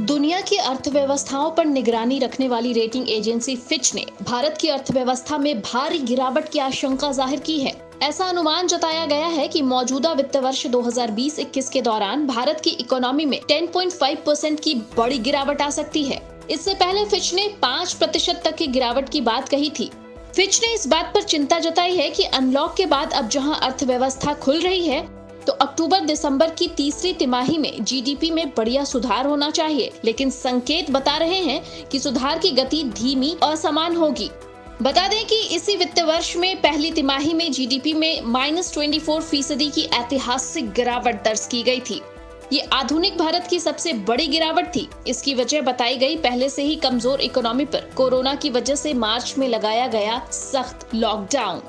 दुनिया की अर्थव्यवस्थाओं पर निगरानी रखने वाली रेटिंग एजेंसी फिच ने भारत की अर्थव्यवस्था में भारी गिरावट की आशंका ज़ाहिर की है। ऐसा अनुमान जताया गया है कि मौजूदा वित्त वर्ष 2020-21 के दौरान भारत की इकोनॉमी में 10.5 परसेंट की बड़ी गिरावट आ सकती है। इससे पहले फिच ने 5 प्रतिशत तक की गिरावट की बात कही थी। फिच ने इस बात पर चिंता जताई है कि अनलॉक के बाद अब जहाँ अर्थव्यवस्था खुल रही है तो अक्टूबर दिसंबर की तीसरी तिमाही में जीडीपी में बढ़िया सुधार होना चाहिए। लेकिन संकेत बता रहे हैं कि सुधार की गति धीमी, असमान होगी। बता दें कि इसी वित्त वर्ष में पहली तिमाही में जीडीपी में माइनस ट्वेंटी फोर फ़ीसदी की ऐतिहासिक गिरावट दर्ज की गई थी। ये आधुनिक भारत की सबसे बड़ी गिरावट थी। इसकी वजह बताई गई पहले से ही कमज़ोर इकोनॉमी पर कोरोना की वजह से मार्च में लगाया गया सख्त लॉकडाउन।